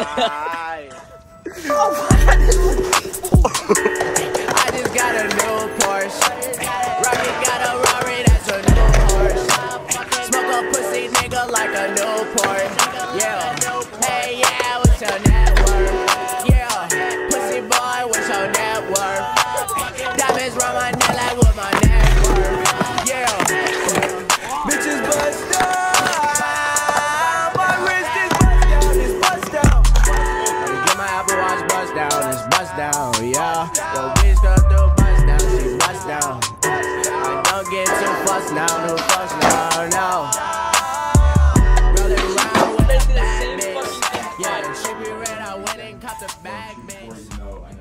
I just got a new Porsche. Rocky got a Rory, that's a new Porsche. Smoke a pussy nigga like a new Porsche. Yeah. Hey, yeah, what's your net worth? Yeah. Pussy boy, what's your net worth? Bust down, yeah. Yo, bitch go through bust down, she bust down. I don't get too fussed now, no fuss now, no. Rolling around with a bitch. Yeah, she be red, I went and caught the bag.